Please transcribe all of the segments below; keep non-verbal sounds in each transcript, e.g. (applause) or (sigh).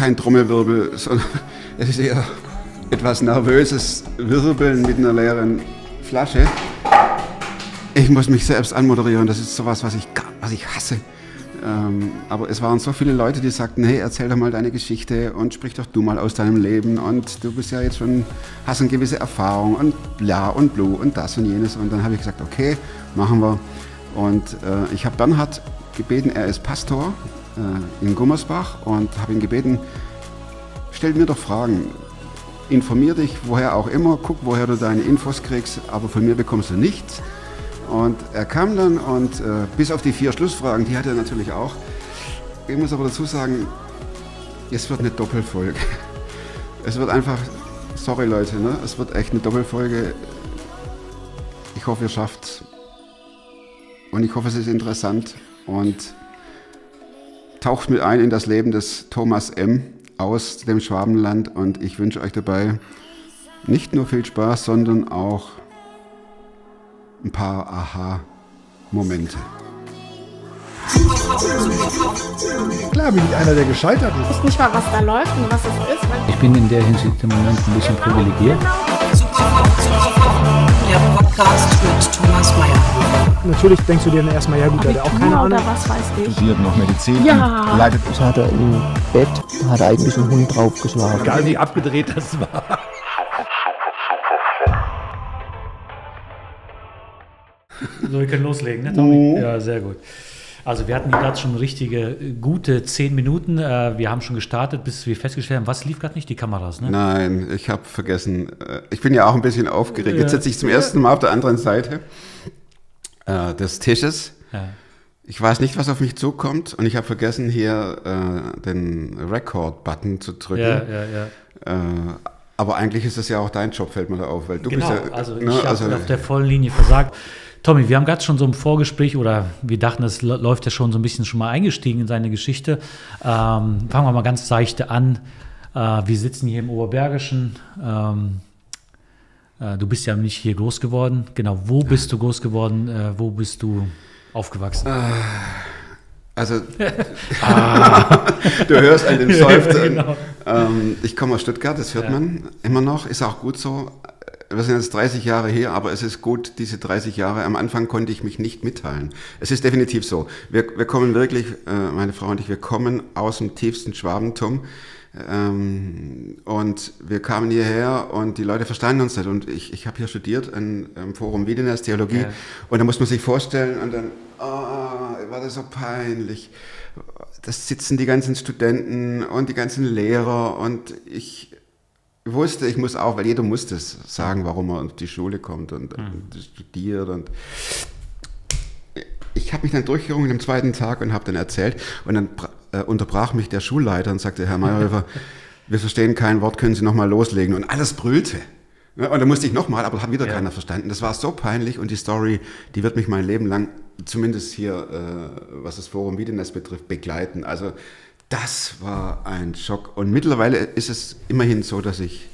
kein Trommelwirbel, sondern (laughs) es ist eher etwas nervöses Wirbeln mit einer leeren Flasche. Ich muss mich selbst anmoderieren, das ist sowas, was ich, was ich hasse. Ähm, aber es waren so viele Leute, die sagten, hey, erzähl doch mal deine Geschichte und sprich doch du mal aus deinem Leben und du bist ja jetzt schon, hast eine gewisse Erfahrung und bla und blue und das und jenes. Und dann habe ich gesagt, okay, machen wir. Und äh, ich habe Bernhard gebeten, er ist Pastor in Gummersbach und habe ihn gebeten, stell mir doch Fragen. Informier dich, woher auch immer, guck, woher du deine Infos kriegst, aber von mir bekommst du nichts. Und er kam dann und äh, bis auf die vier Schlussfragen, die hat er natürlich auch. Ich muss aber dazu sagen, es wird eine Doppelfolge. (laughs) Es wird einfach, sorry Leute, ne? es wird echt eine Doppelfolge. Ich hoffe, ihr schafft es. Und ich hoffe, es ist interessant und taucht mit ein in das Leben des Thomas M. aus dem Schwabenland. Und ich wünsche euch dabei nicht nur viel Spaß, sondern auch ein paar Aha-Momente. Klar bin ich einer, der gescheitert ist. Ich weiß nicht mal, was da läuft und was es ist. Ich bin in der Hinsicht im Moment ein bisschen privilegiert. Der Podcast mit Thomas Mayer. Natürlich denkst du dir dann erstmal, ja gut, der hat auch keine Ahnung. Oder was weiß ich. studiert noch Medizin. Ja. Leidet Das hat er im Bett, hat er eigentlich einen Hund draufgeschlagen. Egal wie abgedreht das war. So, wir können loslegen, ne, Tommy? Ja, sehr gut. Also wir hatten gerade schon richtige, äh, gute zehn Minuten. Äh, Wir haben schon gestartet, bis wir festgestellt haben, was lief gerade nicht? Die Kameras, ne? Nein, ich habe vergessen. äh, Ich bin ja auch ein bisschen aufgeregt. Jetzt sitze ich zum ersten Mal auf der anderen Seite des Tisches. Ja. Ich weiß nicht, was auf mich zukommt und ich habe vergessen, hier äh, den Record-Button zu drücken. Ja, ja, ja. Äh, aber eigentlich ist das ja auch dein Job, fällt mir da auf, weil du genau, bist ja. also ich ne, habe also- auf der vollen Linie versagt. Tommy, wir haben gerade schon so im Vorgespräch oder wir dachten, es l- läuft ja schon so ein bisschen schon mal eingestiegen in seine Geschichte. Ähm, fangen wir mal ganz seichte an. Äh, wir sitzen hier im Oberbergischen. Ähm, äh, du bist ja nicht hier groß geworden. Genau, wo bist du groß geworden? Äh, wo bist du aufgewachsen? Also, (laughs) (laughs) du hörst an dem Seufzer. Genau. ähm, ich komme aus Stuttgart, das hört Ja. man immer noch, ist auch gut so. Wir sind jetzt 30 Jahre her, aber es ist gut, diese 30 Jahre. Am Anfang konnte ich mich nicht mitteilen. Es ist definitiv so. Wir, wir kommen wirklich, äh, meine Frau und ich, wir kommen aus dem tiefsten Schwabentum. Ähm, und wir kamen hierher und die Leute verstanden uns nicht. Und ich, ich habe hier studiert am Forum Wiedenes Theologie. Ja. Und da muss man sich vorstellen und dann, oh, war das so peinlich. Das sitzen die ganzen Studenten und die ganzen Lehrer und ich wusste, ich muss auch, weil jeder muss das sagen, warum er auf die Schule kommt und, und studiert und ich habe mich dann durchgerungen am zweiten Tag und habe dann erzählt und dann äh, unterbrach mich der Schulleiter und sagte, Herr Mayhöfer, (laughs) wir verstehen kein Wort, können Sie nochmal loslegen und alles brüllte. Und dann musste ich nochmal, aber hat wieder Ja. keiner verstanden. Das war so peinlich und die Story, die wird mich mein Leben lang, zumindest hier, äh, was das Forum Wiedenest betrifft, begleiten. Also das war ein Schock. Und mittlerweile ist es immerhin so, dass ich,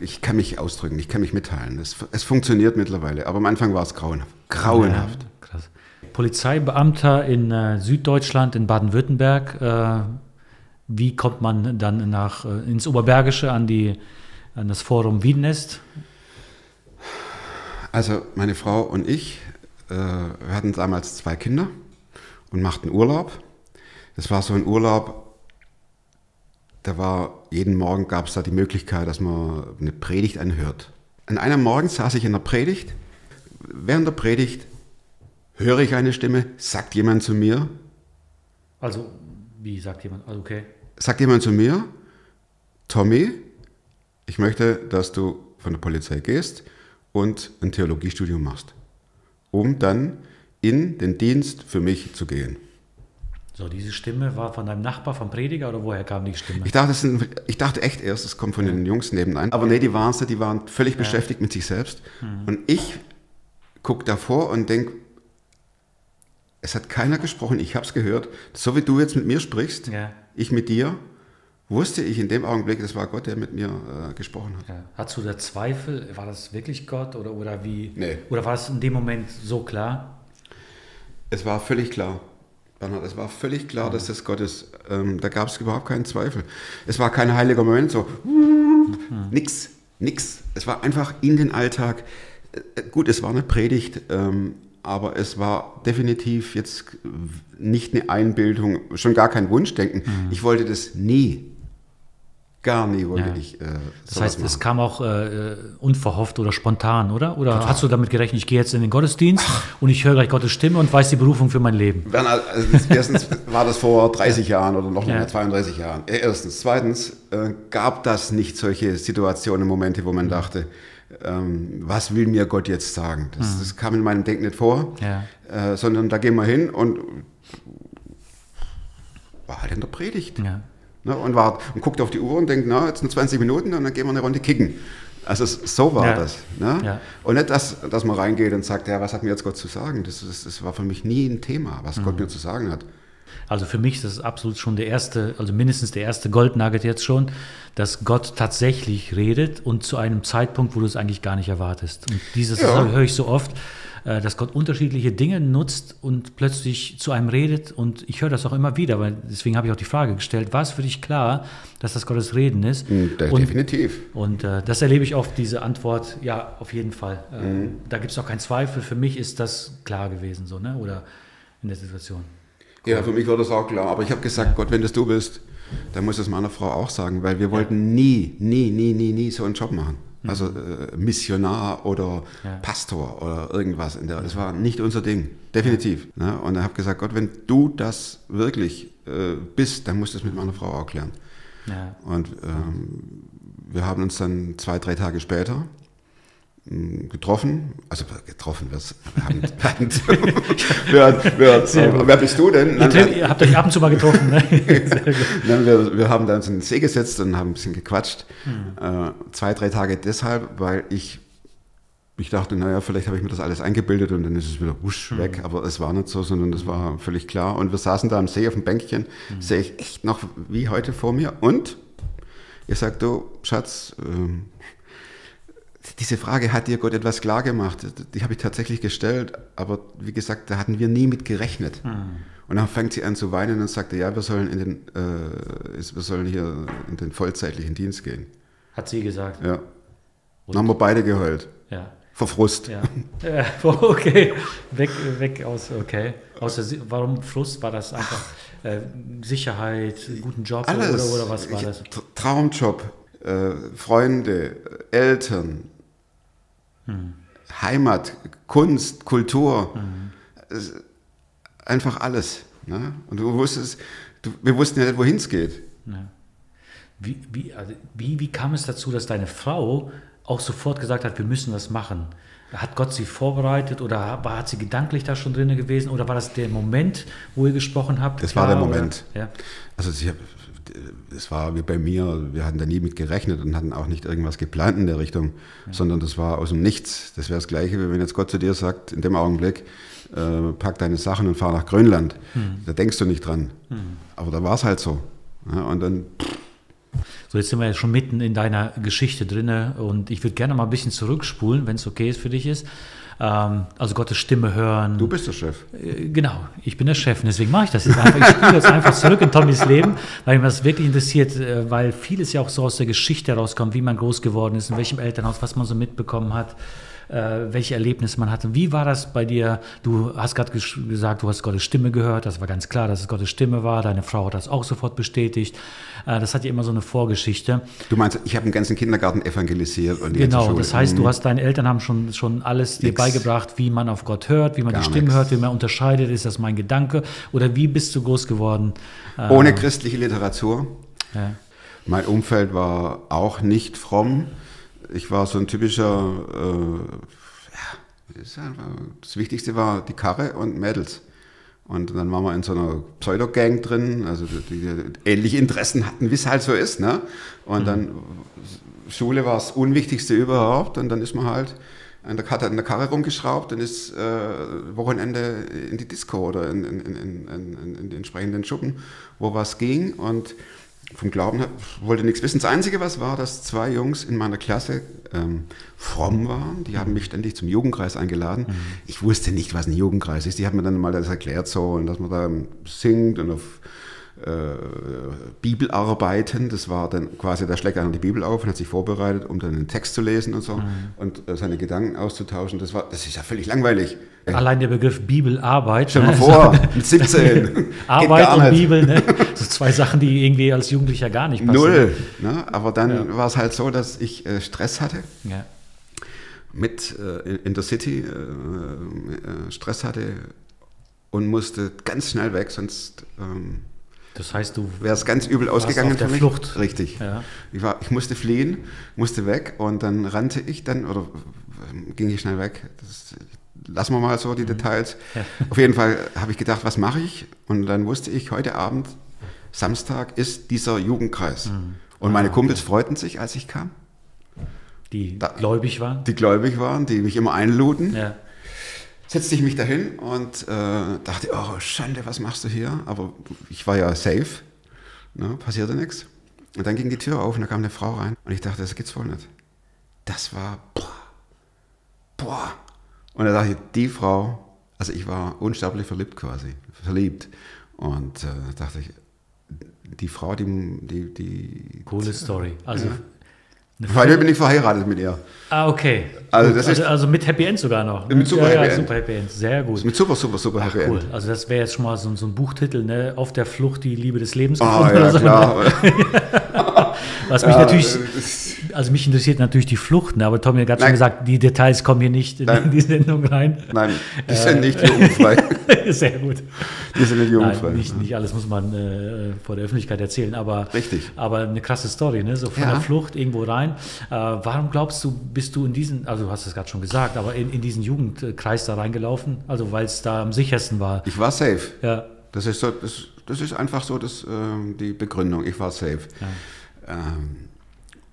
ich kann mich ausdrücken, ich kann mich mitteilen. Es, es funktioniert mittlerweile, aber am Anfang war es grauenhaft. Grauenhaft. Ja, krass. Polizeibeamter in äh, Süddeutschland, in Baden-Württemberg. Äh, wie kommt man dann nach, äh, ins Oberbergische an, die, an das Forum Wiedenest? Also meine Frau und ich, äh, wir hatten damals zwei Kinder und machten Urlaub. Das war so ein Urlaub, da war jeden Morgen gab es da die Möglichkeit, dass man eine Predigt anhört. An einem Morgen saß ich in der Predigt. Während der Predigt höre ich eine Stimme, sagt jemand zu mir, Also, wie sagt jemand? Also, okay. sagt jemand zu mir, Tommy, ich möchte, dass du von der Polizei gehst und ein Theologiestudium machst, um dann in den Dienst für mich zu gehen. So, diese Stimme war von deinem Nachbar, vom Prediger oder woher kam die Stimme? Ich dachte, sind, ich dachte echt erst, es kommt von den Jungs nebenan. Aber nee, die waren es die waren völlig beschäftigt mit sich selbst. Und ich gucke davor und denke, es hat keiner gesprochen, ich habe es gehört. So wie du jetzt mit mir sprichst, Ja. ich mit dir, wusste ich in dem Augenblick, das war Gott, der mit mir äh, gesprochen hat. Ja. Hattest du da Zweifel? War das wirklich Gott oder, oder wie? Nee. Oder war es in dem Moment so klar? Es war völlig klar. Bernhard, es war völlig klar, dass das Gott ist. Ähm, da gab es überhaupt keinen Zweifel. Es war kein heiliger Moment, so nix, nix. Es war einfach in den Alltag. Äh, Gut, es war eine Predigt, ähm, aber es war definitiv jetzt nicht eine Einbildung, schon gar kein Wunschdenken. Ich wollte das nie. Gar nie wollte Ja. ich. Äh, Das heißt, es kam auch äh, unverhofft oder spontan, oder? Oder hast du damit gerechnet, ich gehe jetzt in den Gottesdienst und ich höre gleich Gottes Stimme und weiß die Berufung für mein Leben? Bernhard, also erstens (laughs) war das vor 30 Jahren oder noch Ja. länger, 32 Jahren. Äh, Erstens. Zweitens äh, gab das nicht solche Situationen, Momente, wo man Mhm. dachte, ähm, was will mir Gott jetzt sagen? Das, das kam in meinem Denken nicht vor, Mhm. Ja. äh, sondern da gehen wir hin und war halt in der Predigt. Ja. Ne, und, war, und guckt auf die Uhr und denkt, na, jetzt nur 20 Minuten und dann gehen wir eine Runde kicken. Also so war Ja. das. Ne? Ja. Und nicht, dass, dass man reingeht und sagt, ja, was hat mir jetzt Gott zu sagen? Das, das, das war für mich nie ein Thema, was Mhm. Gott mir zu sagen hat. Also für mich ist das absolut schon der erste, also mindestens der erste Goldnugget jetzt schon, dass Gott tatsächlich redet und zu einem Zeitpunkt, wo du es eigentlich gar nicht erwartest. Und dieses Ja. höre ich so oft, dass Gott unterschiedliche Dinge nutzt und plötzlich zu einem redet. Und ich höre das auch immer wieder, weil deswegen habe ich auch die Frage gestellt, war es für dich klar, dass das Gottes Reden ist? Hm, de- Und definitiv. Und äh, das erlebe ich oft, diese Antwort, ja, auf jeden Fall. Äh, Mhm. Da gibt es auch keinen Zweifel. Für mich ist das klar gewesen, so, ne? Oder in der Situation. Ja, für mich war das auch klar. Aber ich habe gesagt, Gott, wenn das du bist, dann muss das meiner Frau auch sagen, weil wir wollten nie, nie, nie, nie, nie so einen Job machen. Also äh, Missionar oder Ja. Pastor oder irgendwas. In der, das war nicht unser Ding, definitiv. Ne? Und ich habe gesagt, Gott, wenn du das wirklich äh, bist, dann musst du es mit meiner Frau auch klären. Ja. Und ähm, wir haben uns dann zwei, drei Tage später getroffen. Also getroffen, wir, wir (laughs) wir wir, wer bist du denn? Tre- ihr habt euch ab und zu mal getroffen, ne? (laughs) Nein, wir, wir haben da uns in den See gesetzt und haben ein bisschen gequatscht. Hm. Äh, zwei, drei Tage deshalb, weil ich, ich dachte, naja, vielleicht habe ich mir das alles eingebildet und dann ist es wieder wusch Hm. weg. Aber es war nicht so, sondern das war völlig klar. Und wir saßen da am See auf dem Bänkchen, Hm. sehe ich echt noch wie heute vor mir. Und ihr sagt, du, Schatz, ähm, diese Frage hat dir Gott etwas klar gemacht. Die habe ich tatsächlich gestellt, aber wie gesagt, da hatten wir nie mit gerechnet. Und dann fängt sie an zu weinen und sagte, ja, wir sollen in den, äh, wir sollen hier in den vollzeitlichen Dienst gehen. Hat sie gesagt. Ja. Dann haben wir beide geheult. Ja. Vor Frust. Ja. ja. (laughs) Okay. Weg, weg aus, okay. Si- warum Frust? War das einfach äh, Sicherheit, guten Job Alles. Oder, oder was war Ich- das? Tra- Traumjob, äh, Freunde, Eltern, Hm. Heimat, Kunst, Kultur. Es- einfach alles. Ne? Und du wusstest, du, wir wussten ja nicht, wohin es geht. Wie, wie, also, wie, wie kam es dazu, dass deine Frau auch sofort gesagt hat, wir müssen das machen? Hat Gott sie vorbereitet oder war, hat sie gedanklich da schon drin gewesen oder war das der Moment, wo ihr gesprochen habt? Das war der Klar, Moment. Ja. Also sie, es war wie bei mir, wir hatten da nie mit gerechnet und hatten auch nicht irgendwas geplant in der Richtung, sondern das war aus dem Nichts. Das wäre das Gleiche, wie wenn jetzt Gott zu dir sagt, in dem Augenblick, äh, pack deine Sachen und fahr nach Grönland. Da denkst du nicht dran. Aber da war es halt so. Ja, und dann, So, jetzt sind wir ja schon mitten in deiner Geschichte drinne und ich würde gerne mal ein bisschen zurückspulen, wenn es okay ist für dich ist. Ähm, also Gottes Stimme hören. du bist der Chef. Äh, Genau, ich bin der Chef und deswegen mache ich das jetzt einfach. Ich spule jetzt einfach zurück in Tommys Leben, weil mich das wirklich interessiert, äh, weil vieles ja auch so aus der Geschichte herauskommt, wie man groß geworden ist, in welchem Elternhaus, was man so mitbekommen hat, welche Erlebnisse man hatte. Wie war das bei dir? Du hast gerade gesagt, du hast Gottes Stimme gehört, das war ganz klar, dass es Gottes Stimme war. Deine Frau hat das auch sofort bestätigt. Äh, Das hat ja immer so eine Vorgeschichte. Du meinst, ich habe den ganzen Kindergarten evangelisiert und die Genau, das heißt, du Mhm. hast deine Eltern haben schon, schon alles dir Nix. beigebracht, wie man auf Gott hört, wie man Gar die Stimme nix. hört, wie man unterscheidet, ist das mein Gedanke oder wie bist du groß geworden? Äh, Ohne christliche Literatur. ja. Mein Umfeld war auch nicht fromm. Ich war so ein typischer, äh, ja, das Wichtigste war die Karre und Mädels. Und dann waren wir in so einer Pseudo-Gang drin, also die, die ähnliche Interessen hatten, wie es halt so ist. Ne? Und dann Schule war das Unwichtigste überhaupt und dann ist man halt an der, hat an der Karre rumgeschraubt und ist äh, Wochenende in die Disco oder in, in, in, in den entsprechenden Schuppen, wo was ging. Und vom Glauben hab, wollte nichts wissen. Das Einzige, was war, dass zwei Jungs in meiner Klasse ähm, fromm waren. Die haben mich ständig zum Jugendkreis eingeladen. Ich wusste nicht, was ein Jugendkreis ist. Die haben mir dann mal das erklärt so und dass man da singt und auf äh, Bibelarbeiten. Das war dann quasi, da schlägt einer die Bibel auf und hat sich vorbereitet, um dann den Text zu lesen und so und äh, seine Gedanken auszutauschen. Das, war, das ist ja völlig langweilig. (laughs) Allein der Begriff Bibelarbeit. Stell dir mal ne? vor, mit 17. (laughs) Geht Arbeit und. Bibel, ne? So zwei Sachen, die irgendwie als Jugendlicher gar nicht passen. Null. Ne? Aber dann war es halt so, dass ich äh, Stress hatte. Ja. mit äh, in- der City äh, äh, Stress hatte und musste ganz schnell weg, sonst ähm, Das heißt, du wäre es ganz übel ausgegangen auf der für mich. Flucht. Richtig. Ja. Ich, war, ich musste fliehen, musste weg und dann rannte ich dann oder ähm, ging ich schnell weg. Das, lassen wir mal so Mhm. die Details. Auf jeden Fall habe ich gedacht, was mache ich? Und dann wusste ich, heute Abend, Samstag, ist dieser Jugendkreis. Mhm. Und Ah, meine Kumpels freuten sich, als ich kam, die Da- gläubig waren. die gläubig waren, die mich immer einluden. Ja. setzte ich mich dahin und äh, dachte, oh Schande, was machst du hier? Aber ich war ja safe, ne, passierte nichts. Und dann ging die Tür auf und da kam eine Frau rein und ich dachte, das gibt's wohl nicht. Das war, boah, boah. Und da dachte ich, die Frau, also ich war unsterblich verliebt quasi, verliebt. Und äh, dachte ich, die Frau, die, die, die Coole Story. Also, eine Heute bin ich verheiratet mit ihr. Ah, okay. Also das also, ist- also mit Happy End sogar noch. ne? Mit super ja, Happy ja, End. super Happy End. Sehr gut. Mit super, super, super Ach, Happy cool. End. Also das wäre jetzt schon mal so, so ein Buchtitel, ne? Auf der Flucht die Liebe des Lebens Ah, gefunden ja, so. klar. (laughs) Was mich Ja, natürlich, das- also mich interessiert natürlich die Flucht, ne? aber Tommy hat gerade schon gesagt, die Details kommen hier nicht in Nein. die Sendung rein. Nein, die sind nicht jugendfrei. (laughs) Sehr gut. Die sind nicht jugendfrei. Nein, nicht, nicht alles muss man äh, vor der Öffentlichkeit erzählen, aber, Richtig. aber eine krasse Story, ne? so von Ja. der Flucht irgendwo rein. Äh, warum glaubst du, bist du in diesen, also du hast es gerade schon gesagt, aber in, in diesen Jugendkreis da reingelaufen? Also weil es da am sichersten war. Ich war safe. Ja, Das ist, so, das, das ist einfach so das, ähm, die Begründung. Ich war safe. Ähm,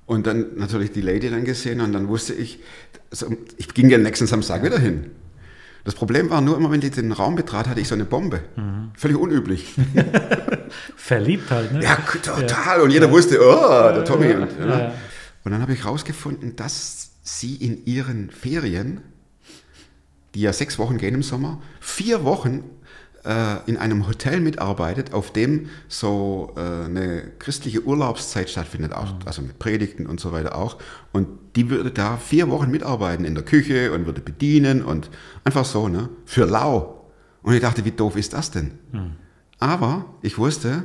und dann natürlich die Lady dann gesehen und dann wusste ich, so, ich ging ja nächsten Samstag wieder hin. Das Problem war nur immer, wenn die den Raum betrat, hatte ich so eine Bombe. Völlig unüblich. (laughs) verliebt halt, ne? Ja, total. Und jeder wusste, oh, der Tommy. Und, ja. ja. und dann habe ich herausgefunden, dass sie in ihren Ferien, die ja sechs Wochen gehen im Sommer, vier Wochen in einem Hotel mitarbeitet, auf dem so äh, eine christliche Urlaubszeit stattfindet, auch, also mit Predigten und so weiter auch. Und die würde da vier Wochen mitarbeiten in der Küche und würde bedienen und einfach so, ne? Für lau. Und ich dachte, wie doof ist das denn? Aber ich wusste,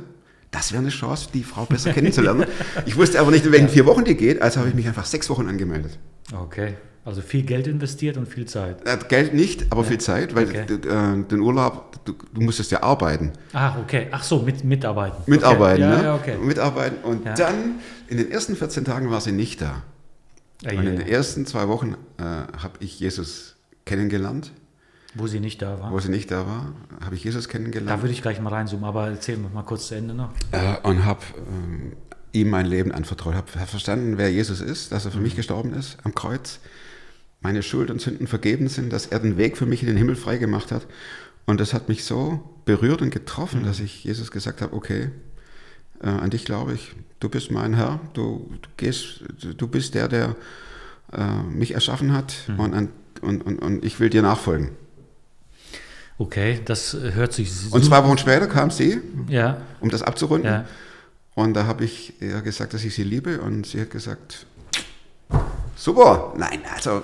das wäre eine Chance, die Frau besser kennenzulernen. (laughs) Ich wusste aber nicht, in welchen vier Wochen die geht, also habe ich mich einfach sechs Wochen angemeldet. Okay, also viel Geld investiert und viel Zeit. Äh, Geld nicht, aber viel Zeit, weil Okay. äh, den Urlaub, du, du musstest ja arbeiten. Ach, okay. Ach so, mit, mitarbeiten. Mitarbeiten, okay. ja, ne? Ja, okay. Mitarbeiten. Und Ja. dann, in den ersten 14 Tagen war sie nicht da. Ey, Und in den ersten zwei Wochen äh, habe ich Jesus kennengelernt. wo sie nicht da war. Wo sie nicht da war, habe ich Jesus Da kennengelernt. würde ich gleich mal reinzoomen, aber erzähl mal kurz zu Ende noch. äh, und habe ähm, ihm mein Leben anvertraut. Habe hab verstanden, wer Jesus ist, dass er für Mhm. mich gestorben ist am Kreuz, meine Schuld und Sünden vergeben sind, dass er den Weg für mich in den Himmel frei gemacht hat. Und das hat mich so berührt und getroffen, Mhm. dass ich Jesus gesagt habe, okay, äh, an dich glaube ich, du bist mein Herr, du, du, gehst, du bist der, der äh, mich erschaffen hat Mhm. und, an, und, und, und ich will dir nachfolgen. Okay, das hört sich Und su- zwei Wochen später kam sie, ja, um das abzurunden. ja. Und da habe ich ihr gesagt, dass ich sie liebe und sie hat gesagt, super, nein, also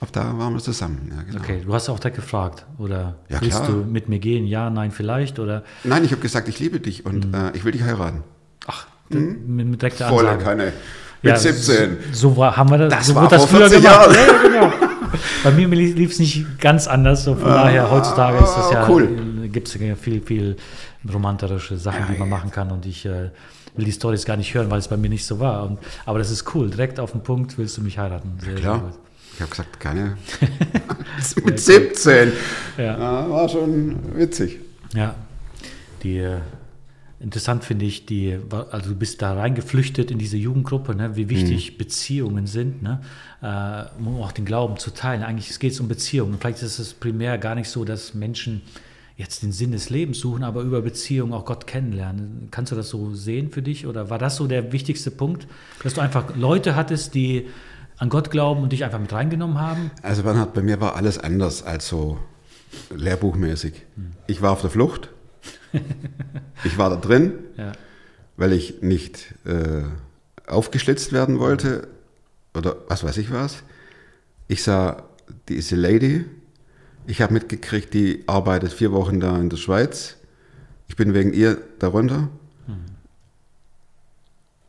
ab da waren wir zusammen. Ja, genau. Okay, du hast auch direkt gefragt, oder Ja, willst klar. du mit mir gehen? Ja, nein, vielleicht, oder Nein, ich habe gesagt, ich liebe dich und Mhm. äh, ich will dich heiraten. ach, mit, mit direkter? Volle Ansage. Kanne. Mit Ja, 17. So war, haben wir das, Das so war das vor früher 40 gemacht. Jahren. Ja, ja, genau. Bei mir lief es nicht ganz anders, so von daher, heutzutage ist das ja, Ah, cool. gibt es ja viel, viel romantische Sachen, die man machen kann und ich äh, will die Storys gar nicht hören, weil es bei mir nicht so war. Und, aber das ist cool, direkt auf den Punkt willst du mich heiraten. Sehr, sehr Klar. Ich habe gesagt, keine. (laughs) Mit 17. Ja. Ja, war schon witzig. Ja, die äh, interessant finde ich, die, also du bist da reingeflüchtet in diese Jugendgruppe, ne, wie wichtig Beziehungen sind, ne, äh, um auch den Glauben zu teilen. Eigentlich geht es um Beziehungen. Vielleicht ist es primär gar nicht so, dass Menschen jetzt den Sinn des Lebens suchen, aber über Beziehung auch Gott kennenlernen. Kannst du das so sehen für dich? Oder war das so der wichtigste Punkt, dass du einfach Leute hattest, die an Gott glauben und dich einfach mit reingenommen haben? Also Bernhard, bei mir war alles anders als so lehrbuchmäßig. Ich war auf der Flucht. (laughs) ich war da drin, Ja. weil ich nicht äh, aufgeschlitzt werden wollte oder was weiß ich was. Ich sah diese Lady. Ich habe mitgekriegt, die arbeitet vier Wochen da in der Schweiz. Ich bin wegen ihr darunter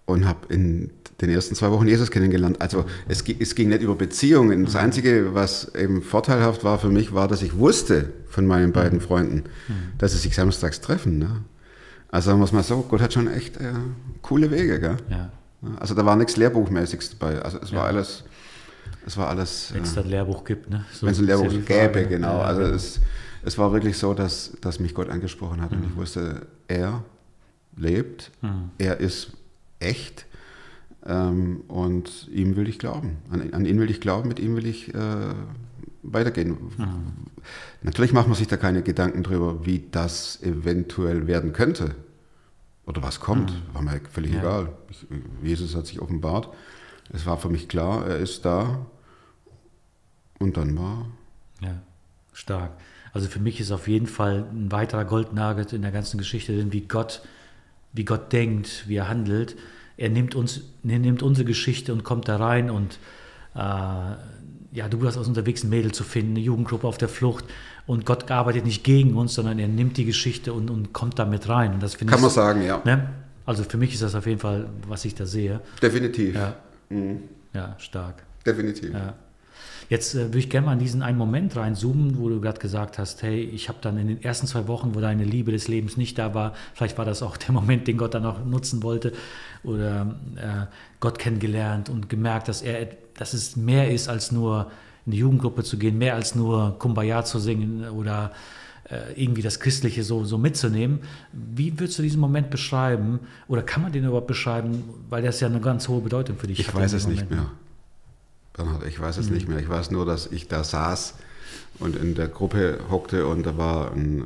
und habe in den ersten zwei Wochen Jesus kennengelernt. Also es, es ging nicht über Beziehungen. Das Einzige, was eben vorteilhaft war für mich, war, dass ich wusste von meinen beiden Freunden, dass sie sich samstags treffen. Ne? Also sagen wir es mal so, Gott hat schon echt äh, coole Wege. Gell? Ja. Also da war nichts Lehrbuchmäßiges dabei. Also es war alles, es war alles. Wenn es äh, das Lehrbuch gibt, ne? So wenn es ein ja Lehrbuch Frage, gäbe, genau. Ja, also genau. es, es war wirklich so, dass, dass mich Gott angesprochen hat und Mhm. ich wusste, er lebt, er ist echt ähm, und ihm will ich glauben. An, an ihn will ich glauben, mit ihm will ich äh, weitergehen. Mhm. Natürlich macht man sich da keine Gedanken drüber, wie das eventuell werden könnte oder was kommt. War mir völlig Mhm. Ja. egal. Jesus hat sich offenbart. Es war für mich klar, er ist da. Und dann war Ja, stark. Also für mich ist auf jeden Fall ein weiterer Goldnugget in der ganzen Geschichte, denn wie Gott, wie Gott denkt, wie er handelt. Er nimmt uns, er nimmt unsere Geschichte und kommt da rein und äh, ja, du warst aus unterwegs, ein Mädel zu finden, eine Jugendgruppe auf der Flucht und Gott arbeitet nicht gegen uns, sondern er nimmt die Geschichte und, und kommt da mit rein. Und das Kann ich- man sagen, ja. Ne? Also für mich ist das auf jeden Fall, was ich da sehe. Definitiv. Ja, ja stark. Definitiv. Ja. Jetzt äh, würde ich gerne mal in diesen einen Moment reinzoomen, wo du gerade gesagt hast, hey, ich habe dann in den ersten zwei Wochen, wo deine Liebe des Lebens nicht da war, vielleicht war das auch der (laughs) Moment, den Gott dann auch nutzen wollte, oder äh, Gott kennengelernt und gemerkt, dass er, dass es mehr ist als nur in die Jugendgruppe zu gehen, mehr als nur Kumbaya zu singen oder äh, irgendwie das Christliche so, so mitzunehmen. Wie würdest du diesen Moment beschreiben? Oder kann man den überhaupt beschreiben? Weil das ja eine ganz hohe Bedeutung für dich Ich hat weiß in es nicht mehr. Bernhard, ich weiß es Mhm. nicht mehr. Ich weiß nur, dass ich da saß und in der Gruppe hockte und da war ein, äh,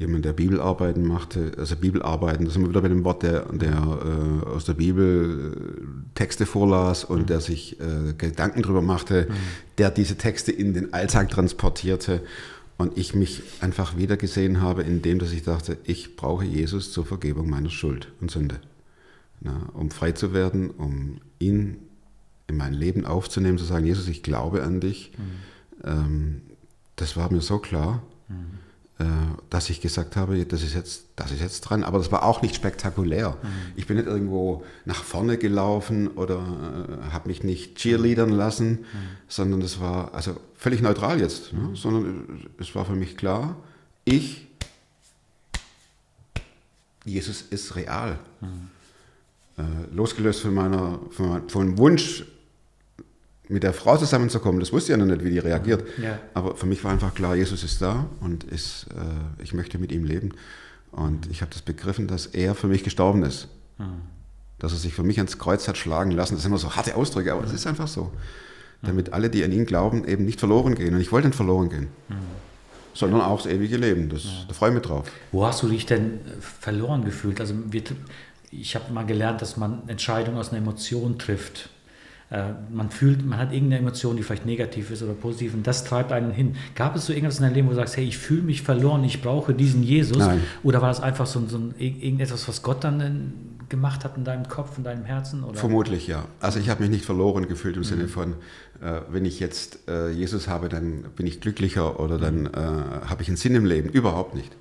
jemand, der Bibelarbeiten machte, also Bibelarbeiten, da sind wir wieder bei dem Wort, der, der äh, aus der Bibel äh, Texte vorlas und der sich äh, Gedanken drüber machte, der diese Texte in den Alltag transportierte. Und ich mich einfach wiedergesehen habe in dem, dass ich dachte, ich brauche Jesus zur Vergebung meiner Schuld und Sünde. Na, um frei zu werden, um ihn in mein Leben aufzunehmen, zu sagen, Jesus, ich glaube an dich. Ähm, das war mir so klar, äh, dass ich gesagt habe, das ist, jetzt, das ist jetzt dran. Aber das war auch nicht spektakulär. Ich bin nicht irgendwo nach vorne gelaufen oder äh, habe mich nicht cheerleadern lassen, sondern das war also völlig neutral jetzt. Ne? Sondern es war für mich klar, ich, Jesus ist real äh, losgelöst von meiner, von, mein- von dem Wunsch, mit der Frau zusammenzukommen, das wusste ich ja noch nicht, wie die reagiert. Ja. Aber für mich war einfach klar, Jesus ist da und ist, äh, ich möchte mit ihm leben. Und ich habe das begriffen, dass er für mich gestorben ist. Dass er sich für mich ans Kreuz hat schlagen lassen. Das sind immer so harte Ausdrücke, aber es ist einfach so. Damit alle, die an ihn glauben, eben nicht verloren gehen. Und ich wollte nicht verloren gehen. Sondern auch das ewige Leben. Das, Da freue ich mich drauf. Wo hast du dich denn äh, verloren gefühlt? Also wir, ich habe mal gelernt, dass man Entscheidungen aus einer Emotion trifft. Äh, Man fühlt, man hat irgendeine Emotion, die vielleicht negativ ist oder positiv und das treibt einen hin. Gab es so irgendwas in deinem Leben, wo du sagst, hey, ich fühle mich verloren, ich brauche diesen Jesus? Nein. Oder war das einfach so, so ein, irg- irgendetwas, was Gott dann in, gemacht hat in deinem Kopf, in deinem Herzen? Oder? Vermutlich ja. Also ich habe mich nicht verloren gefühlt im Sinne von, äh, wenn ich jetzt äh, Jesus habe, dann bin ich glücklicher oder dann äh, habe ich einen Sinn im Leben. Überhaupt nicht.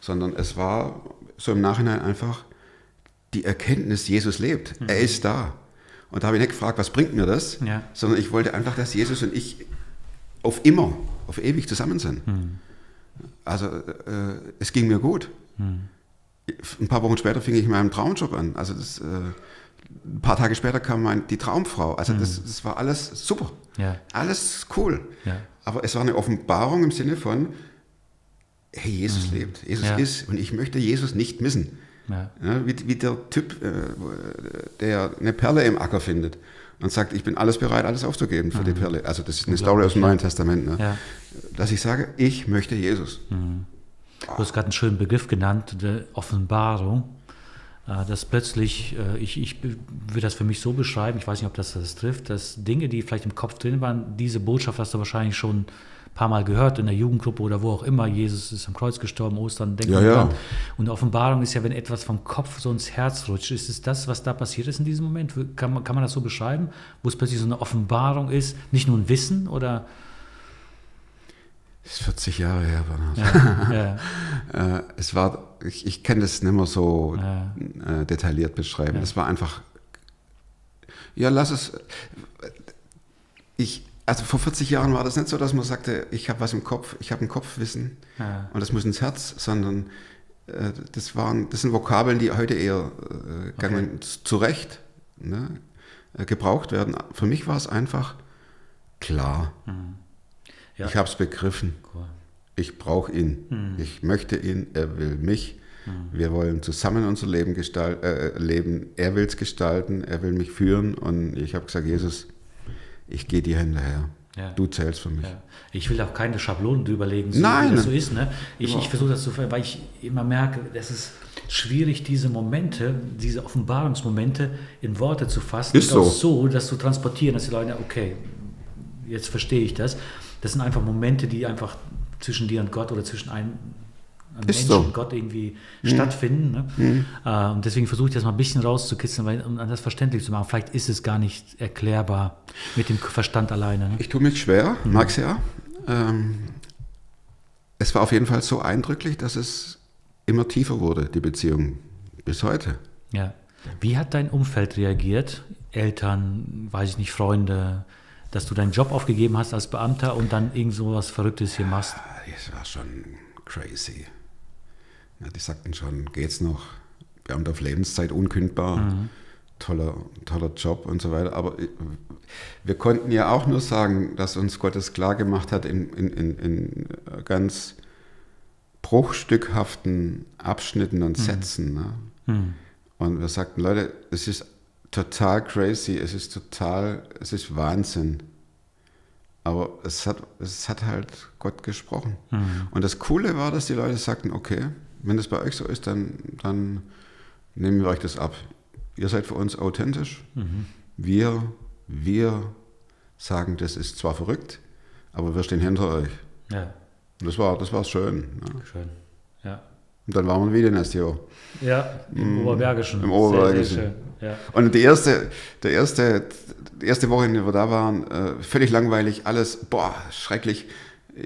Sondern es war so im Nachhinein einfach die Erkenntnis, Jesus lebt. Er ist da. Und da habe ich nicht gefragt, was bringt mir das, Ja. sondern ich wollte einfach, dass Jesus und ich auf immer, auf ewig zusammen sind. Also äh, es ging mir gut. Ein paar Wochen später fing ich in meinem Traumjob an. Also das, äh, ein paar Tage später kam mein, die Traumfrau. Also das, das war alles super. Ja. Alles cool. Ja. Aber es war eine Offenbarung im Sinne von, hey, Jesus lebt. Jesus ist und ich möchte Jesus nicht missen. Ja. Ja, wie, wie der Typ, äh, der eine Perle im Acker findet und sagt, ich bin alles bereit, alles aufzugeben für die Perle. Also das ist eine Story aus dem Neuen Testament. Ne? Ja. dass ich sage, ich möchte Jesus. Du hast gerade einen schönen Begriff genannt, Offenbarung. Äh, Dass plötzlich, äh, ich, ich würde das für mich so beschreiben, ich weiß nicht, ob das das trifft, dass Dinge, die vielleicht im Kopf drin waren, diese Botschaft hast du wahrscheinlich schon paar Mal gehört in der Jugendgruppe oder wo auch immer. Jesus ist am Kreuz gestorben, Ostern, denken Ja, wir ja. dran. Und Offenbarung ist ja, wenn etwas vom Kopf so ins Herz rutscht. Ist es das, was da passiert ist in diesem Moment? Kann man, kann man das so beschreiben? Wo es plötzlich so eine Offenbarung ist, nicht nur ein Wissen oder. Das ist 40 Jahre her, Bernhard. (laughs) Ja, Äh, es war, ich, ich kann das nicht mehr so äh, detailliert beschreiben. Es war einfach, ja, lass es. Ich, also vor 40 Jahren war das nicht so, dass man sagte, ich habe was im Kopf, ich habe ein Kopfwissen Ja. und das muss ins Herz, sondern äh, das waren, das sind Vokabeln, die heute eher äh, gang- zu Recht ne, äh, gebraucht werden. Für mich war es einfach klar. Ja. Ich habe es begriffen. Cool. Ich brauche ihn. Ich möchte ihn. Er will mich. Wir wollen zusammen unser Leben gestalten. Äh, leben. Er will es gestalten. Er will mich führen. Und ich habe gesagt, Jesus, ich gehe dir hinterher. Ja. Du zählst für mich. Ja. Ich will auch keine Schablonen drüberlegen, so Nein. wie das so ist. Ne? Ich, ich versuche das zu ver- weil ich immer merke, es ist schwierig, diese Momente, diese Offenbarungsmomente in Worte zu fassen. Ist so. so, das zu transportieren, dass die Leute, okay, jetzt verstehe ich das. Das sind einfach Momente, die einfach zwischen dir und Gott oder zwischen einem, Ist Menschen so. Gott irgendwie stattfinden. Ne? Äh, und deswegen versuche ich das mal ein bisschen rauszukitzeln, weil, um das verständlich zu machen. Vielleicht ist es gar nicht erklärbar mit dem Verstand alleine. Ne? Ich tue mich schwer, mag's ja. Ähm, es war auf jeden Fall so eindrücklich, dass es immer tiefer wurde, die Beziehung. Bis heute. Ja. Wie hat dein Umfeld reagiert? Eltern, weiß ich nicht, Freunde, dass du deinen Job aufgegeben hast als Beamter und dann irgend so was Verrücktes hier machst? Das war schon crazy. Ja, die sagten schon, geht's noch? Beamter auf Lebenszeit, unkündbar, toller, toller Job und so weiter. Aber äh, wir konnten ja auch nur sagen, dass uns Gott es klar gemacht hat in, in, in, in ganz bruchstückhaften Abschnitten und Sätzen. Ne? Und wir sagten, Leute, es ist total crazy, es ist total, es ist Wahnsinn. Aber es hat, es hat halt Gott gesprochen. Und das Coole war, dass die Leute sagten, okay, wenn das bei euch so ist, dann, dann nehmen wir euch das ab. Ihr seid für uns authentisch. Wir, wir sagen, das ist zwar verrückt, aber wir stehen hinter euch. Ja, Und das war, das war schön. Ne? schön. Ja, Und dann waren wir wieder in STO. ja im Oberbergischen. Im Oberbergischen. Sehr, sehr. Ja. Und die erste, der erste, die erste Woche, in der wir da waren, äh, völlig langweilig, alles, boah, schrecklich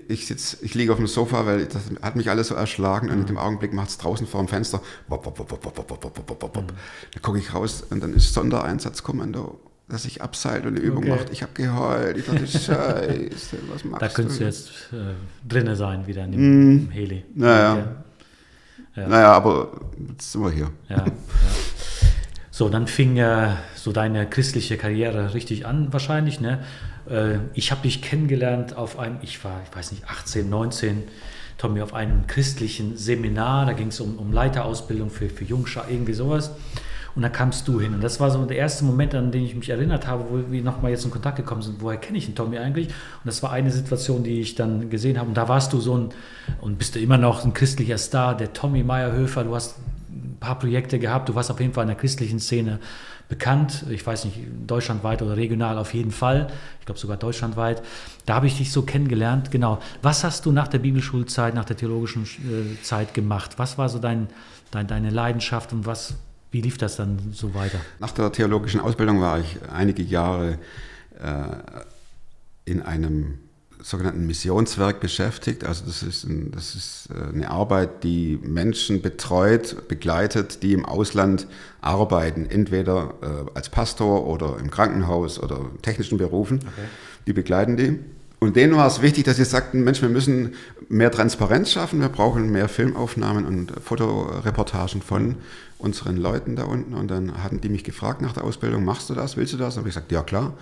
ich sitz, ich liege auf dem Sofa, weil das hat mich alles so erschlagen und in dem mhm. Augenblick macht es draußen vor dem Fenster. Bop, bop, bop, Dann gucke ich raus und dann ist Sondereinsatzkommando, dass ich abseilt und eine Übung okay. macht. Ich habe geheult, ich dachte, (laughs) Scheiße, was machst du? Da könntest du jetzt äh, drinnen sein, wieder in dem mm, Heli. Naja. Ja. Naja, aber jetzt sind wir hier. Ja, ja. So, dann fing ja so deine christliche Karriere richtig an, wahrscheinlich. Ne? Äh, Ich habe dich kennengelernt auf einem, ich war, ich weiß nicht, 18, 19, Tommy, auf einem christlichen Seminar. Da ging es um, um Leiterausbildung für, für Jungschar, irgendwie sowas. Und da kamst du hin. Und das war so der erste Moment, an den ich mich erinnert habe, wo wir nochmal jetzt in Kontakt gekommen sind. Woher kenne ich den Tommy eigentlich? Und das war eine Situation, die ich dann gesehen habe. Und da warst du so ein, und bist du immer noch ein christlicher Star, der Tommy Meyerhöfer. Du hast ein paar Projekte gehabt. Du warst auf jeden Fall in der christlichen Szene bekannt. Ich weiß nicht, deutschlandweit oder regional auf jeden Fall. Ich glaube sogar deutschlandweit. Da habe ich dich so kennengelernt. Genau. Was hast du nach der Bibelschulzeit, nach der theologischen äh, Zeit gemacht? Was war so dein, dein, deine Leidenschaft und was, wie lief das dann so weiter? Nach der theologischen Ausbildung war ich einige Jahre äh, in einem sogenannten Missionswerk beschäftigt. Also das ist, ein, das ist äh, eine Arbeit, die Menschen betreut, begleitet, die im Ausland arbeiten, entweder äh, als Pastor oder im Krankenhaus oder in technischen Berufen. Die begleiten die. Und denen war es wichtig, dass sie sagten, Mensch, wir müssen mehr Transparenz schaffen, wir brauchen mehr Filmaufnahmen und Fotoreportagen von unseren Leuten da unten. Und dann hatten die mich gefragt nach der Ausbildung, machst du das, willst du das? Und habe ich gesagt, ja klar.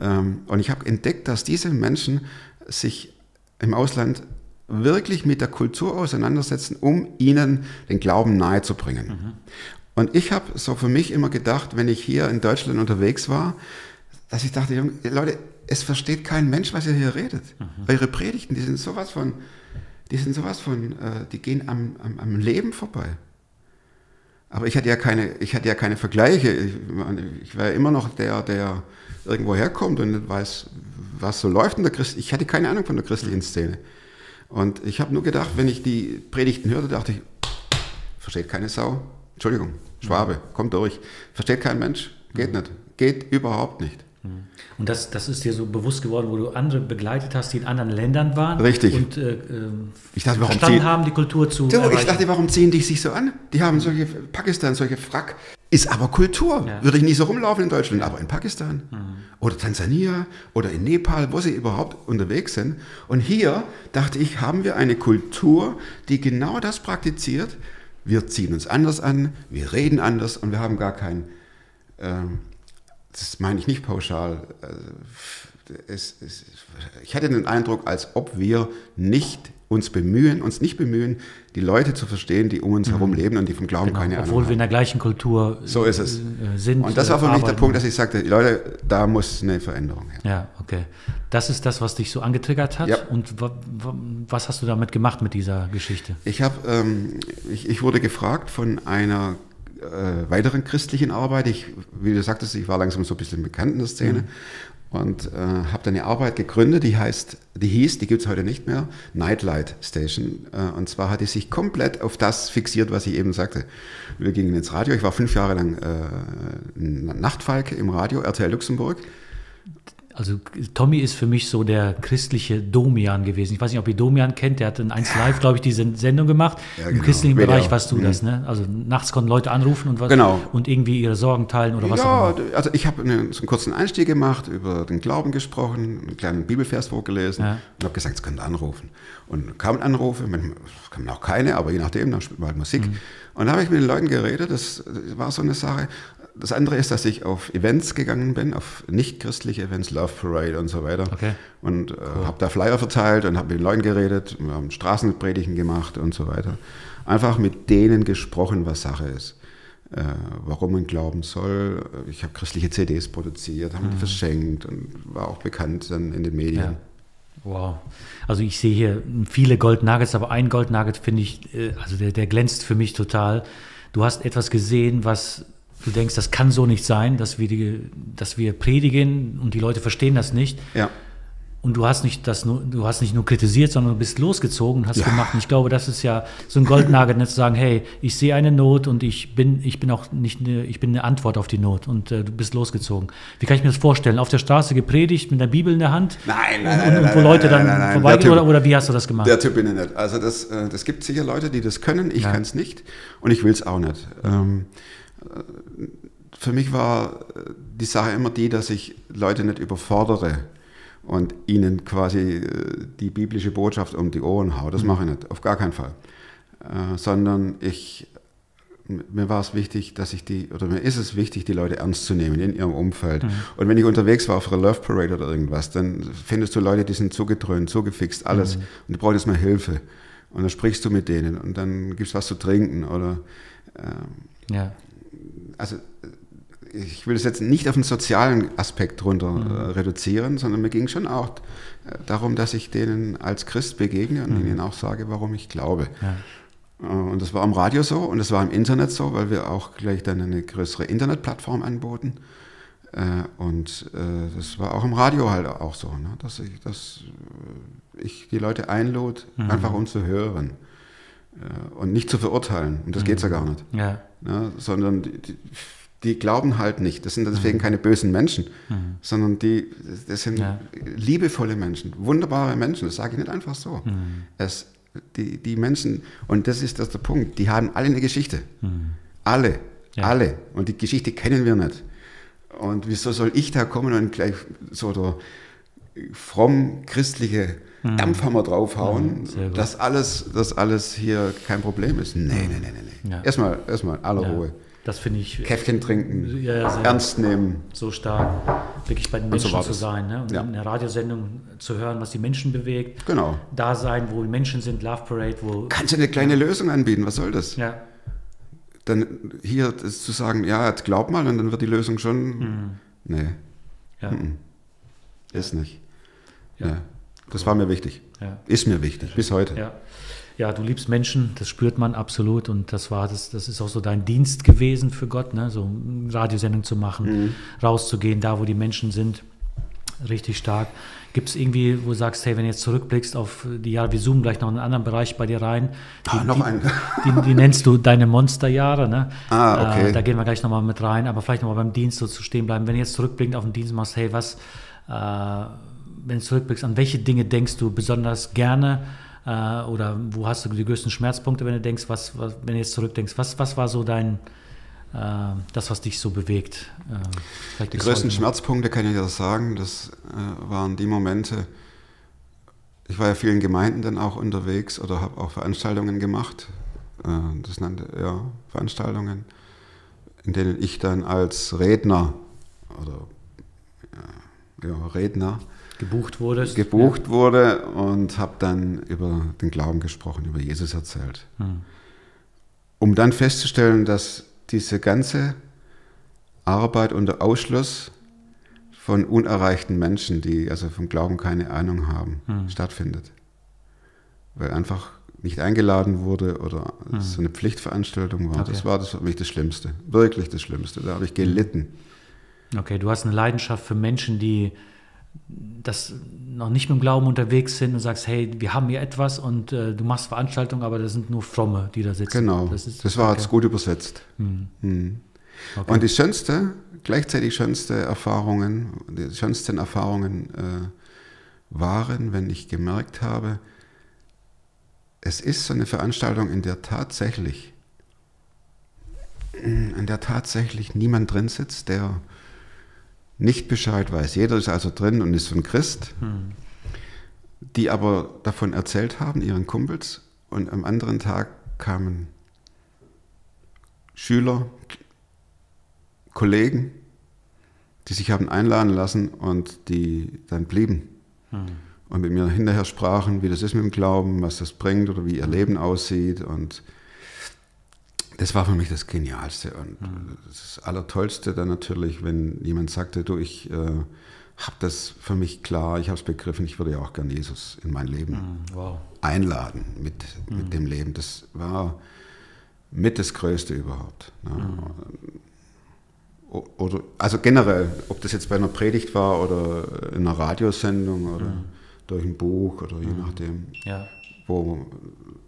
Ähm, Und ich habe entdeckt, dass diese Menschen sich im Ausland wirklich mit der Kultur auseinandersetzen, um ihnen den Glauben nahezubringen. Und ich habe so für mich immer gedacht, wenn ich hier in Deutschland unterwegs war, dass ich dachte, Leute, es versteht kein Mensch, was ihr hier redet. Eure Predigten, die sind sowas von, die sind sowas von, äh, die gehen am, am, am Leben vorbei. Aber ich hatte ja keine, ich hatte ja keine Vergleiche. Ich, ich war ja immer noch der, der irgendwo herkommt und nicht weiß, was so läuft in der Christ. Ich hatte keine Ahnung von der christlichen Szene. Und ich habe nur gedacht, wenn ich die Predigten hörte, dachte ich, versteht keine Sau. Entschuldigung, Schwabe, kommt durch. Versteht kein Mensch, geht nicht. Geht überhaupt nicht. Und das, das ist dir so bewusst geworden, wo du andere begleitet hast, die in anderen Ländern waren. Richtig. Und äh, ähm, Ich dachte, warum verstanden ziehen- haben, die Kultur zu Du, ich dachte, warum ziehen die sich so an? Die haben solche, Pakistan, solche Frack. Ist aber Kultur. Ja. Würde ich nie so rumlaufen in Deutschland, aber in Pakistan oder Tansania oder in Nepal, wo sie überhaupt unterwegs sind. Und hier dachte ich, haben wir eine Kultur, die genau das praktiziert. Wir ziehen uns anders an, wir reden anders und wir haben gar kein, ähm, das meine ich nicht pauschal. äh, Es, es, ich hatte den Eindruck, als ob wir nicht uns bemühen, uns nicht bemühen, die Leute zu verstehen, die um uns herum leben und die vom Glauben genau, keine Ahnung obwohl wir haben. in der gleichen Kultur So ist es. äh, sind. Und das war für mich der. Punkt, dass ich sagte, Leute, da muss eine Veränderung her. Ja, okay. Das ist das, was dich so angetriggert hat. Ja. Und wa wa was hast du damit gemacht mit dieser Geschichte? Ich, hab, ähm, ich, ich wurde gefragt von einer äh, weiteren christlichen Arbeit. Ich, wie du sagtest, ich war langsam so ein bisschen bekannt in der Szene und äh, habe dann eine Arbeit gegründet, die heißt, die hieß, die gibt es heute nicht mehr, Nightlight Station. Äh, und zwar hat die sich komplett auf das fixiert, was ich eben sagte. Wir gingen ins Radio. Ich war fünf Jahre lang äh, ein Nachtfalke im Radio, RTL Luxemburg. Also Tommy ist für mich so der christliche Domian gewesen. Ich weiß nicht, ob ihr Domian kennt. Der hat in 1 Live, glaube ich, diese Sendung gemacht. Ja, Im genau. christlichen WDR. Bereich warst du das, ne? Also nachts konnten Leute anrufen und was Genau. und irgendwie ihre Sorgen teilen oder was ja, auch immer. also ich habe einen, so einen kurzen Einstieg gemacht, über den Glauben gesprochen, einen kleinen Bibelvers vorgelesen Ja. und habe gesagt, es könnt ihr anrufen. Und kamen Anrufe, manchmal kamen auch keine, aber je nachdem, dann spielt man halt Musik. Mhm. Und da habe ich mit den Leuten geredet, das war so eine Sache. Das andere ist, dass ich auf Events gegangen bin, auf nicht-christliche Events, Love Parade und so weiter. Okay. Und äh, habe da Flyer verteilt und habe mit den Leuten geredet, wir haben Straßenpredigen gemacht und so weiter. Einfach mit denen gesprochen, was Sache ist. Äh, warum man glauben soll. Ich habe christliche CDs produziert, haben die verschenkt und war auch bekannt dann in den Medien. Ja. Wow. Also ich sehe hier viele Gold Nuggets, aber ein Gold Nugget finde ich, äh, also der, der glänzt für mich total. Du hast etwas gesehen, was du denkst, das kann so nicht sein, dass wir, die, dass wir predigen und die Leute verstehen das nicht. Ja. Und du hast nicht das nur, du hast nicht nur kritisiert, sondern du bist losgezogen und hast gemacht. Und ich glaube, das ist ja so ein Goldnagel, nicht zu sagen, hey, ich sehe eine Not und ich bin, ich bin auch nicht eine, ich bin eine Antwort auf die Not und äh, du bist losgezogen. Wie kann ich mir das vorstellen? Auf der Straße gepredigt mit der Bibel in der Hand? Nein, und, nein, nein, und, nein, wo nein, Leute nein, dann nein, nein, vorbeigehen der oder, oder wie hast du das gemacht? Der Typ bin ich nicht. Also das, äh, das gibt sicher Leute, die das können. Ich Ja. kann es nicht und ich will es auch nicht. Ähm, äh, für mich war äh, die Sache immer die, dass ich Leute nicht überfordere und ihnen quasi äh, die biblische Botschaft um die Ohren haue. Das Mhm. mache ich nicht, auf gar keinen Fall. Äh, sondern ich, mir war es wichtig, dass ich die, oder mir ist es wichtig, die Leute ernst zu nehmen in ihrem Umfeld. Mhm. Und wenn ich unterwegs war auf einer Love Parade oder irgendwas, dann findest du Leute, die sind zugedröhnt, zugefixt, alles. Mhm. Und die brauchen jetzt mal Hilfe. Und dann sprichst du mit denen und dann gibst was zu trinken oder, ähm, ja. Also äh, ich will es jetzt nicht auf den sozialen Aspekt runter äh, reduzieren, sondern mir ging schon auch äh, darum, dass ich denen als Christ begegne und ihnen auch sage, warum ich glaube. Ja. Und das war am Radio so und das war im Internet so, weil wir auch gleich dann eine größere Internetplattform anboten. Und das war auch im Radio halt auch so, ne? dass ich, dass ich die Leute einlud, einfach um zu hören und nicht zu verurteilen. Und das geht ja gar nicht. Ja. Ne? Sondern die, die, die glauben halt nicht. Das sind deswegen keine bösen Menschen, sondern die, das sind Ja. liebevolle Menschen, wunderbare Menschen. Das sage ich nicht einfach so. Es, die, die Menschen, und das ist das der Punkt, die haben alle eine Geschichte. Alle, Ja. alle. Und die Geschichte kennen wir nicht. Und wieso soll ich da kommen und gleich so der fromm christliche Dampfhammer draufhauen, Mhm, gut. dass alles, dass alles hier kein Problem ist? Nee, nee, nee, nee. Ja. Erstmal, erstmal, aller ja. Ruhe. Das finde ich Käffchen trinken, Ja, ja, ernst nehmen. so stark, wirklich bei den so Menschen war zu sein ne? und Ja. in der Radiosendung zu hören, was die Menschen bewegt. Genau. Da sein, wo die Menschen sind, Love Parade, wo. Kannst du eine kleine Lösung anbieten? Was soll das? Ja, Dann hier zu sagen, ja, jetzt glaub mal und dann wird die Lösung schon. Mhm. Nee. Ja. Mhm. Ist nicht. Ja. Ja. Das war mir wichtig. Ja. Ist mir wichtig, bis heute. Ja. Ja, du liebst Menschen, das spürt man absolut und das war das, das ist auch so dein Dienst gewesen für Gott, ne? so eine Radiosendung zu machen, rauszugehen, da wo die Menschen sind, richtig stark. Gibt es irgendwie, wo du sagst, hey, wenn du jetzt zurückblickst auf die Jahre, wir zoomen gleich noch in einen anderen Bereich bei dir rein. Die, Ah, noch die, ein. Die, die nennst du deine Monsterjahre, ne? Ah, okay. Äh, da gehen wir gleich nochmal mit rein, aber vielleicht nochmal beim Dienst so zu stehen bleiben. Wenn du jetzt zurückblickend auf den Dienst machst, hey, was, äh, wenn du zurückblickst, an welche Dinge denkst du besonders gerne äh, oder wo hast du die größten Schmerzpunkte, wenn du denkst, was, was wenn du jetzt zurückdenkst, was, was war so dein, äh, das, was dich so bewegt? Äh, Die größten heute. Schmerzpunkte kann ich dir sagen, das äh, waren die Momente, ich war ja vielen Gemeinden dann auch unterwegs oder habe auch Veranstaltungen gemacht, äh, das nannte, ja, Veranstaltungen, in denen ich dann als Redner oder ja, ja, Redner gebucht wurdest. gebucht wurde und habe dann über den Glauben gesprochen, über Jesus erzählt. Hm. Um dann festzustellen, dass diese ganze Arbeit unter Ausschluss von unerreichten Menschen, die also vom Glauben keine Ahnung haben, Hm. stattfindet. Weil einfach nicht eingeladen wurde oder Hm. es so eine Pflichtveranstaltung war. Okay. Das war das für mich das Schlimmste. Wirklich das Schlimmste. Da habe ich gelitten. Okay, du hast eine Leidenschaft für Menschen, die das noch nicht mit dem Glauben unterwegs sind und sagst, hey, wir haben hier etwas und äh, du machst Veranstaltungen, aber das sind nur Fromme, die da sitzen. Genau. Das, Das, ist, war okay. jetzt gut übersetzt. Mhm. Okay. Und die schönste, gleichzeitig schönste Erfahrungen, die schönsten Erfahrungen äh, waren, wenn ich gemerkt habe, es ist so eine Veranstaltung, in der tatsächlich, in der tatsächlich niemand drin sitzt, der nicht Bescheid weiß. Jeder ist also drin und ist ein Christ, die aber davon erzählt haben, ihren Kumpels, und am anderen Tag kamen Schüler, Kollegen, die sich haben einladen lassen und die dann blieben und mit mir hinterher sprachen, wie das ist mit dem Glauben, was das bringt oder wie ihr Leben aussieht. Und das war für mich das Genialste und das Allertollste dann natürlich, wenn jemand sagte, du, ich äh, habe das für mich klar, ich habe es begriffen, ich würde ja auch gern Jesus in mein Leben wow. einladen mit, mit dem Leben. Das war mit das Größte überhaupt. Ne? O- Oder, also generell, ob das jetzt bei einer Predigt war oder in einer Radiosendung oder durch ein Buch oder je nachdem, Ja. wo,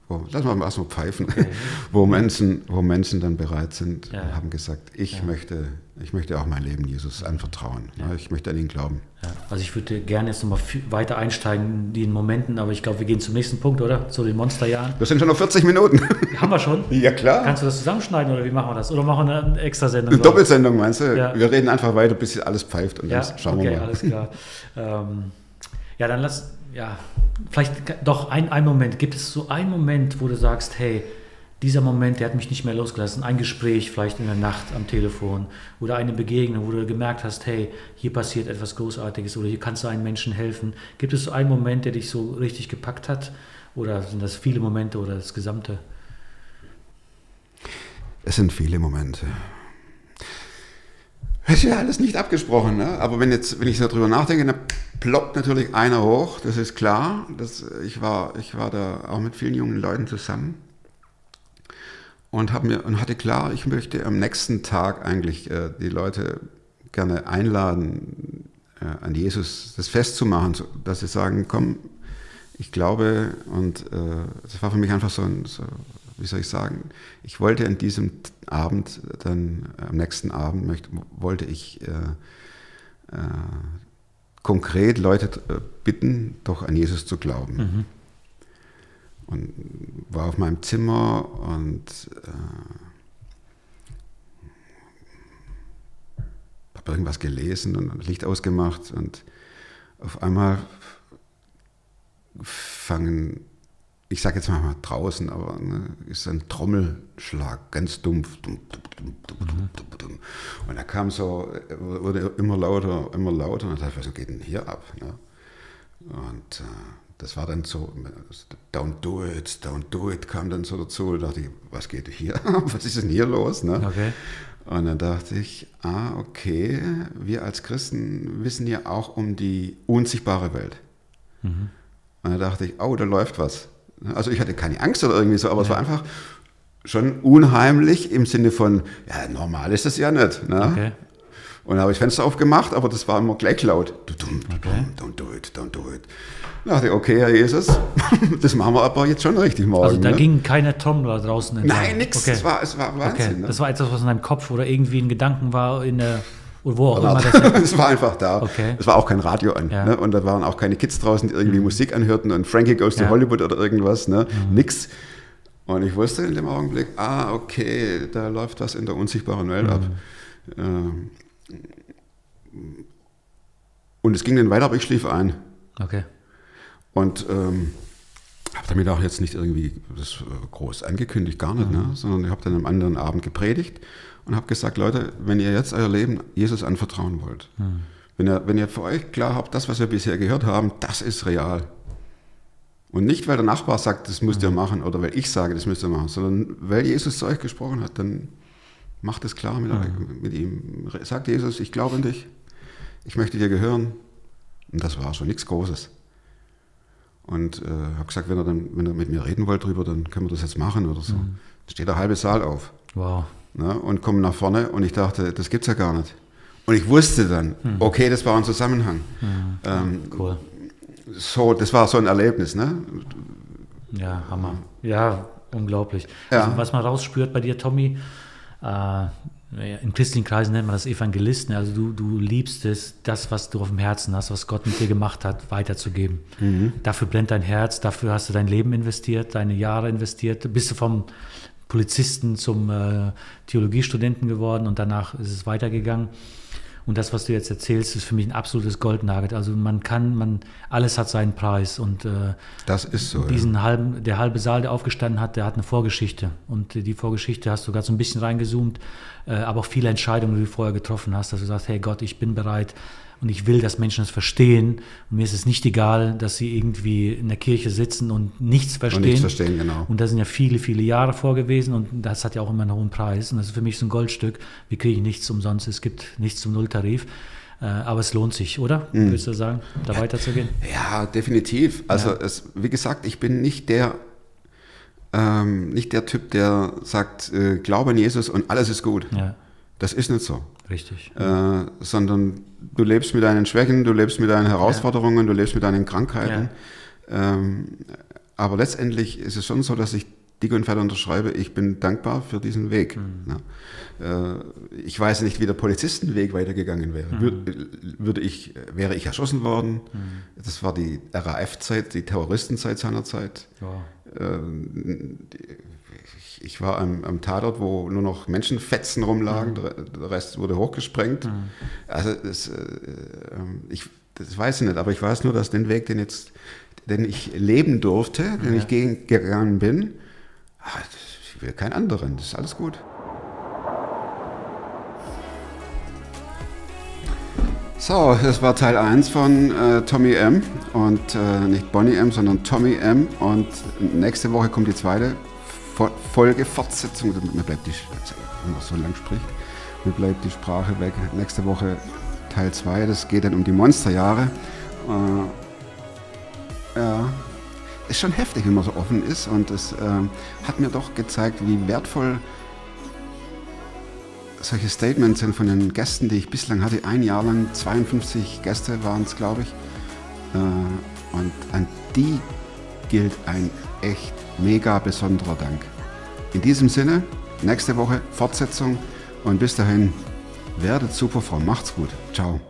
wo lass mal erstmal pfeifen, (laughs) wo, Menschen, wo Menschen dann bereit sind, Ja, ja. haben gesagt, ich, möchte, ich möchte auch mein Leben Jesus anvertrauen. Ne? Ich möchte an ihn glauben. Ja. Also ich würde gerne jetzt nochmal weiter einsteigen in den Momenten, aber ich glaube, wir gehen zum nächsten Punkt, oder? Zu den Monsterjahren. Wir sind schon noch 40 Minuten. (laughs) Haben wir schon? ja, klar. Kannst du das zusammenschneiden oder wie machen wir das? Oder machen wir eine extra Sendung? Eine Doppelsendung meinst du? Ja. Wir reden einfach weiter, bis alles pfeift und Ja, dann schauen okay, wir mal. alles klar. (laughs) ähm, ja, dann lass, ja, vielleicht doch ein, ein Moment. Gibt es so einen Moment, wo du sagst, hey, dieser Moment, der hat mich nicht mehr losgelassen. Ein Gespräch vielleicht in der Nacht am Telefon oder eine Begegnung, wo du gemerkt hast, hey, hier passiert etwas Großartiges oder hier kannst du einem Menschen helfen. Gibt es so einen Moment, der dich so richtig gepackt hat? Oder sind das viele Momente oder das Gesamte? Es sind viele Momente. Es ist ja alles nicht abgesprochen, ne? aber wenn, jetzt, wenn ich darüber nachdenke, dann ploppt natürlich einer hoch, das ist klar. Das, ich, war, ich war da auch mit vielen jungen Leuten zusammen und, hab mir, und hatte klar, ich möchte am nächsten Tag eigentlich äh, die Leute gerne einladen, äh, an Jesus das Fest zu machen, so, dass sie sagen, komm, ich glaube, und äh, das war für mich einfach so ein, so, wie soll ich sagen, ich wollte an diesem Abend, dann am nächsten Abend, möchte, wollte ich äh, äh, konkret Leute äh, bitten, doch an Jesus zu glauben. Und war auf meinem Zimmer und äh, habe irgendwas gelesen und Licht ausgemacht und auf einmal fangen, ich sage jetzt mal draußen, aber ne, ist ein Trommelschlag, ganz dumpf. Dum, dum. Und er kam so, wurde immer lauter, immer lauter. Und ich dachte, was geht denn hier ab? Ne? Und äh, das war dann so, don't do it, don't do it, kam dann so dazu. Und dachte ich, was geht hier? (laughs) was ist denn hier los? Ne? Okay. Und dann dachte ich, ah, okay, wir als Christen wissen ja auch um die unsichtbare Welt. Und dann dachte ich, oh, da läuft was. Also ich hatte keine Angst oder irgendwie so, aber es war einfach schon unheimlich im Sinne von, ja, normal ist das ja nicht. Ne? Okay. Und dann habe ich Fenster aufgemacht, aber das war immer gleich laut. Du, Okay. don't do it, don't do it. Da dachte ich, okay, Herr Jesus, (laughs) das machen wir aber jetzt schon richtig morgen. Also da ne? ging keine Trommel da draußen entlang. Nein, nix. Okay. Es, war, es war okay. Wahnsinn. ne? Das war etwas, was in deinem Kopf oder irgendwie ein Gedanken war in der oder wo auch immer das. (laughs) es war einfach da. Okay. Es war auch kein Radio an. Ja. Ne? Und da waren auch keine Kids draußen, die irgendwie Musik anhörten und Frankie Goes to Ja. Hollywood oder irgendwas. Ne? Nix. Und ich wusste in dem Augenblick, ah, okay, da läuft was in der unsichtbaren Welt ab. Ähm, Und es ging dann weiter, aber ich schlief ein. Okay. Und ähm, habe damit auch jetzt nicht irgendwie das äh, groß angekündigt, gar nicht, ne? sondern ich habe dann am anderen Abend gepredigt und habe gesagt, Leute, wenn ihr jetzt euer Leben Jesus anvertrauen wollt, wenn, ihr, wenn ihr für euch klar habt, das, was wir bisher gehört haben, das ist real. Und nicht, weil der Nachbar sagt, das müsst ihr machen oder weil ich sage, das müsst ihr machen, sondern weil Jesus zu euch gesprochen hat, dann macht es klar mit, euch, mit ihm. Sagt Jesus, ich glaube an dich, ich möchte dir gehören. Und das war schon nichts Großes. Und äh, habe gesagt, wenn ihr, dann, wenn ihr mit mir reden wollt drüber, dann können wir das jetzt machen oder so. Dann steht der halbe Saal auf Wow. ne, und kommen nach vorne und ich dachte, das gibt's ja gar nicht. Und ich wusste dann, okay, das war ein Zusammenhang. Ähm, Cool. so, das war so ein Erlebnis. Ne? Ja, Hammer. Ja, unglaublich. Ja. Also, was man rausspürt bei dir, Tommy, äh, in christlichen Kreisen nennt man das Evangelisten. Also du, du liebst es, das, was du auf dem Herzen hast, was Gott mit dir gemacht hat, weiterzugeben. Dafür brennt dein Herz, dafür hast du dein Leben investiert, deine Jahre investiert. Bist du vom Polizisten zum äh, Theologiestudenten geworden und danach ist es weitergegangen. Und das, was du jetzt erzählst, ist für mich ein absolutes Goldnugget. Also man kann, man, alles hat seinen Preis und äh, Das ist so. ja. diesen halben, der halbe Saal, der aufgestanden hat, der hat eine Vorgeschichte. Und die Vorgeschichte hast du gerade so ein bisschen reingezoomt, äh, aber auch viele Entscheidungen, die du vorher getroffen hast, dass du sagst, hey Gott, ich bin bereit und ich will, dass Menschen es verstehen. Und mir ist es nicht egal, dass sie irgendwie in der Kirche sitzen und nichts verstehen. nichts verstehen, genau. Und da sind ja viele, viele Jahre vorgewesen und das hat ja auch immer einen hohen Preis. Und das ist für mich so ein Goldstück. Wir kriegen nichts umsonst, es gibt nichts zum Nulltarif. Äh, aber es lohnt sich, oder? Mhm. Würdest du sagen, da weiterzugehen? Ja, definitiv. Also Ja. es, wie gesagt, ich bin nicht der, ähm, nicht der Typ, der sagt, äh, glaube an Jesus und alles ist gut. Ja, Das ist nicht so. Richtig. Äh, sondern du lebst mit deinen Schwächen, du lebst mit deinen Herausforderungen, du lebst mit deinen Krankheiten. Ähm, aber letztendlich ist es schon so, dass ich dick und fett unterschreibe, ich bin dankbar für diesen Weg. Ne? Äh, ich weiß nicht, wie der Polizistenweg weitergegangen wäre. Wür- Würde ich, wäre ich erschossen worden? Das war die RAF-Zeit, die Terroristenzeit seinerzeit. Wow. Ähm, ich- ich war am, am Tatort, wo nur noch Menschenfetzen rumlagen, der, der Rest wurde hochgesprengt. Also das, äh, ähm, ich, das weiß ich nicht, aber ich weiß nur, dass den Weg, den jetzt, den ich leben durfte, den ich gegen, gegangen bin, ah, ich will keinen anderen. Das ist alles gut. So, das war Teil 1 von äh, Tommy M. Und äh, nicht Bonnie M, sondern Tommy M. Und nächste Woche kommt die zweite Fo Folge, Fortsetzung. Mir bleibt die, wenn man so lang spricht, mir bleibt die Sprache weg. Nächste Woche Teil 2, das geht dann um die Monsterjahre. Äh, ja, ist schon heftig, wenn man so offen ist. Und es ähm, hat mir doch gezeigt, wie wertvoll solche Statements sind von den Gästen, die ich bislang hatte. Ein Jahr lang, 52 Gäste waren es, glaube ich. Äh, und an die gilt ein echt mega besonderer Dank. In diesem Sinne, nächste Woche Fortsetzung und bis dahin, werdet super Frau, macht's gut. Ciao.